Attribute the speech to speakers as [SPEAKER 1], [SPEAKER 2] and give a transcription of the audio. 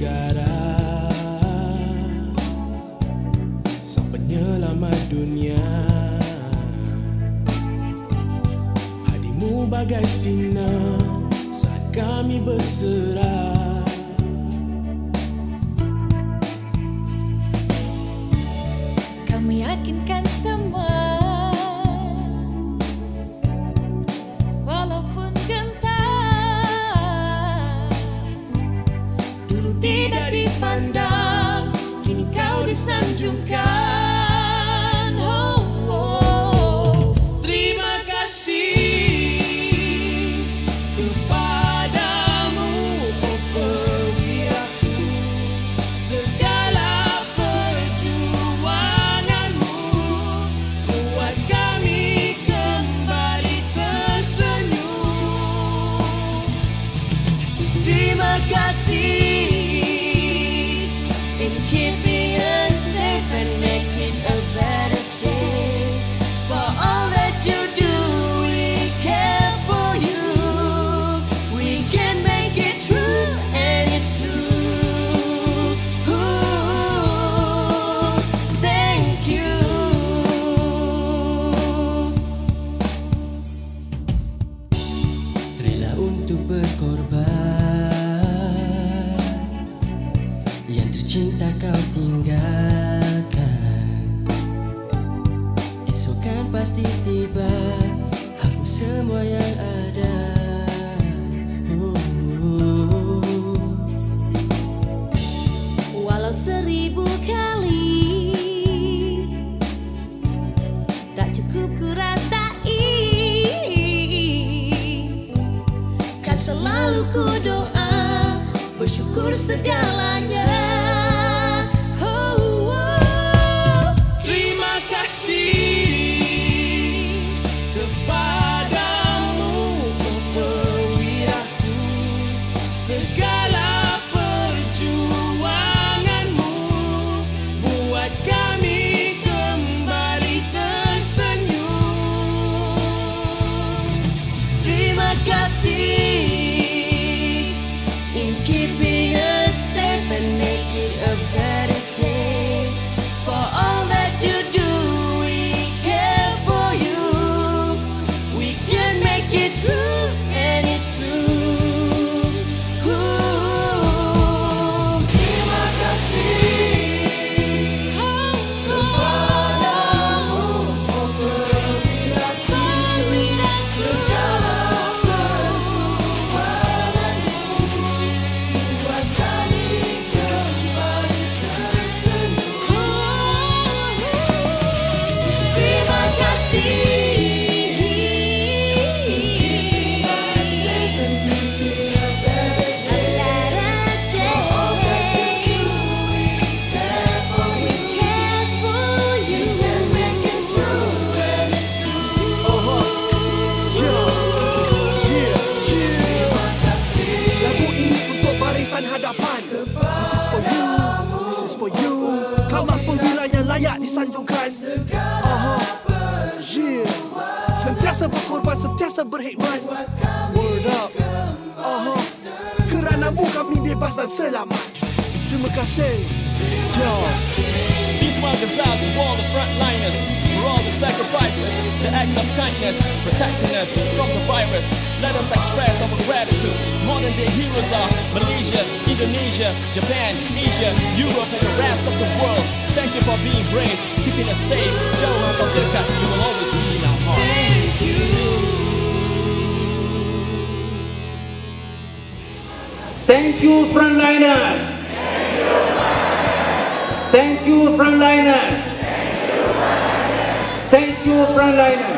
[SPEAKER 1] negara. Sang penyelamat dunia. Hadimu bagai sinar Saat kami berserah.
[SPEAKER 2] Kau meyakinkan semua
[SPEAKER 1] disanjungkan oh, oh. Terima kasih Kepadamu Oh Segala perjuanganmu Buat kami kembali tersenyum.
[SPEAKER 2] Terima kasih. In keeping
[SPEAKER 3] kau tinggalkan. Esok kan pasti tiba Hapus semua yang ada. Oh.
[SPEAKER 2] Walau seribu kali Tak cukup ku rasai Kan selalu ku doa Bersyukur segalanya In keeping us safe and making a better
[SPEAKER 4] hadapan This is for you This is for you Kaulah perwira yang layak disanjungkan. Uh-huh. yeah. Sentiasa berkorban, sentiasa berkhidmat Word up Aha. Keranamu kami bebas dan selamat Terima kasih Yo.
[SPEAKER 5] These goes out to all the frontliners for all the sacrifices, the act of kindness, protecting us from the virus. Let us express our gratitude. Modern day heroes are Malaysia, Indonesia, Japan, Asia, Europe, and the rest of the world. Thank you for being brave, keeping us safe. Jauh atau dekat, you will always be in our hearts.
[SPEAKER 6] Thank you, frontliners. Thank you, frontliners. Thank you, frontliners.